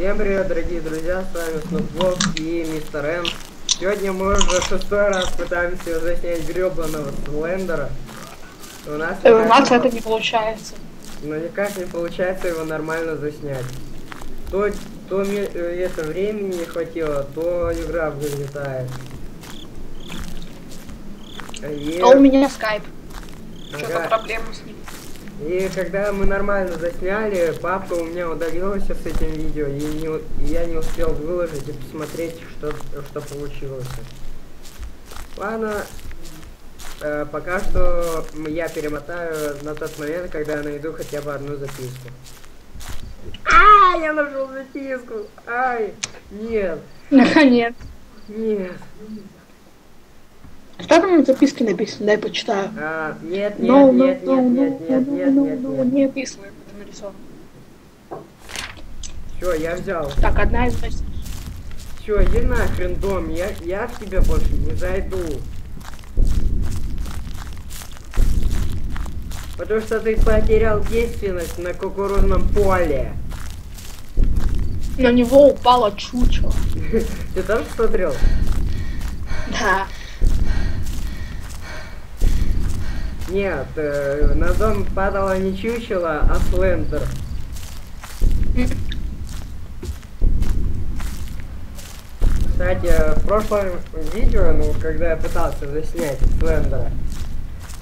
Всем привет, дорогие друзья, с вами Снупблок и Мистер М. Сегодня мы уже шестой раз пытаемся заснять гребаного Слендера. У нас, Э, У нас это не получается. но никак не получается его нормально заснять. То, то э, это времени не хватило, то игра вылетает. А у меня скайп. Что-то ага. проблемы с ним. И когда мы нормально засняли, папка у меня удалился с этим видео, и, не и я не успел выложить и посмотреть, что, что получилось. Ладно, э, пока что я перемотаю на тот момент, когда я найду хотя бы одну записку. А, я нашел записку! Ай, нет, Наконец. нет. Что там на записке написано? Дай почитаю. А, нет, нет, No, нет, no, нет, нет, no, нет, нет, нет, no, нет. Не написано, это нарисовано. Все, я взял. Так, одна из. Все, иди нахрен дом, я, я к тебе больше не зайду. Потому что ты потерял действенность на кукурузном поле. На него упало чучело. Ты тоже смотрел? Да. Нет, э, на дом падало не чучело, а слендер. Кстати, в прошлом видео, ну, когда я пытался заснять слендера,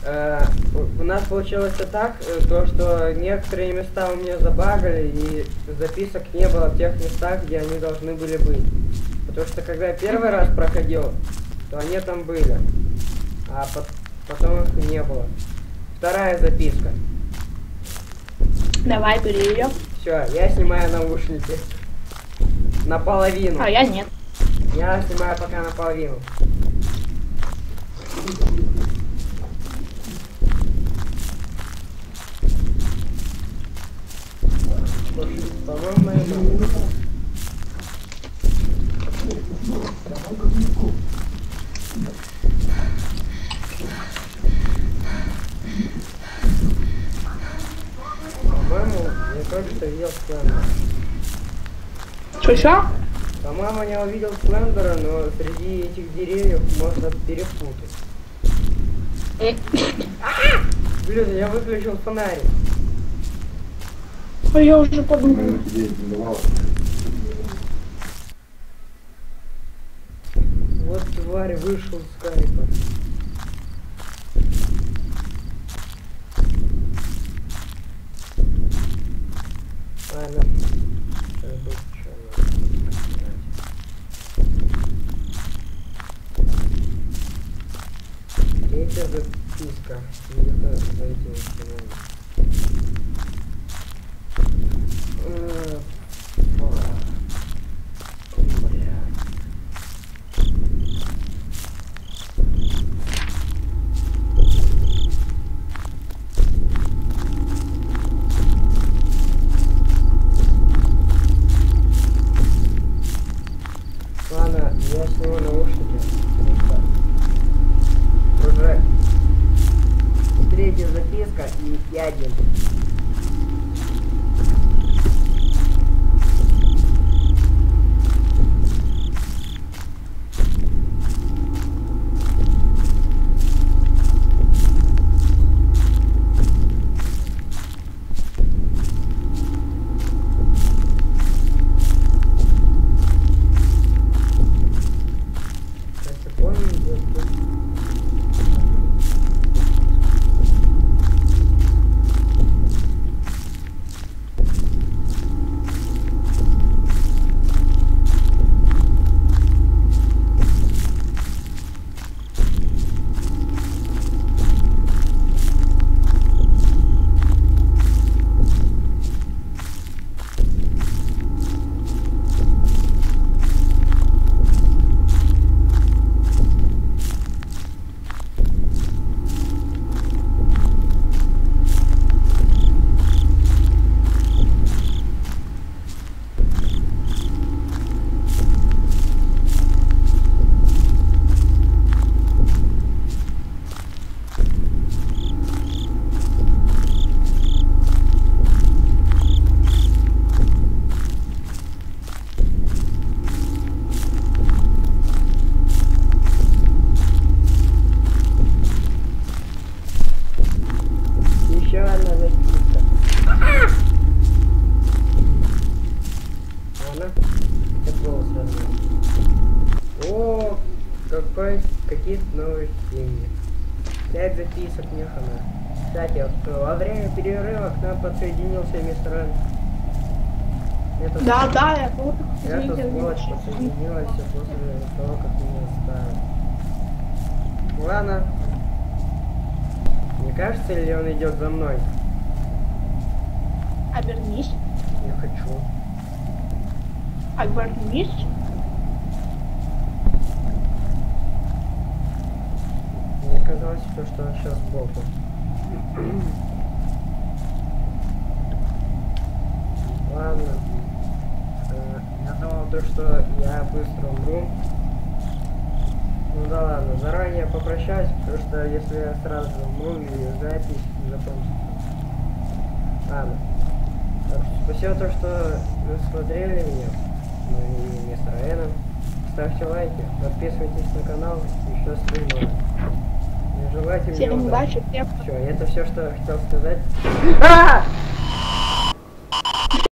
э, у- нас получилось так, э, то, что некоторые места у меня забагали, и записок не было в тех местах, где они должны были быть. Потому что когда я первый раз проходил, то они там были, а пот- потом их не было. Вторая записка. Давай, бери ее. Все, я снимаю наушники. Наполовину. А я нет. Я снимаю пока наполовину. По-моему, моя мама. По-моему, я только что видел Слендера. Что еще? По-моему, я увидел Слендера, но среди этих деревьев можно перепутать. Блин, я выключил фонарик. А я уже подумал. Вот тварь вышел с скайпа. Ладно. Э, тут чё надо сказать? Третья записка. Где-то за этим стеной. Э, фа. Бля. Ладно, я сниму наушники. Просто. Уже третья записка и, и один. голос родной. О, какой, какие новые деньги. Пять записок, не хана. Кстати, во время перерыва к нам подсоединился мистер Эн. Это да, с... да, я тоже. Это сволочь подсоединилась после того, как меня оставили. Ладно. Не кажется ли он идет за мной? Обернись. Не хочу. Обернись. Мне казалось, то, что он сейчас сбоку. Ладно. Э, Я думал то, что я быстро умру. Ну да ладно, заранее попрощаюсь, потому что если я сразу умру и запись не закончится. Ладно. Спасибо то, что вы смотрели меня. И мистер Эна. Ставьте лайки, подписывайтесь на канал все остальное. Не желайте мне Всем удачи. Все, это все, что я хотел сказать. А!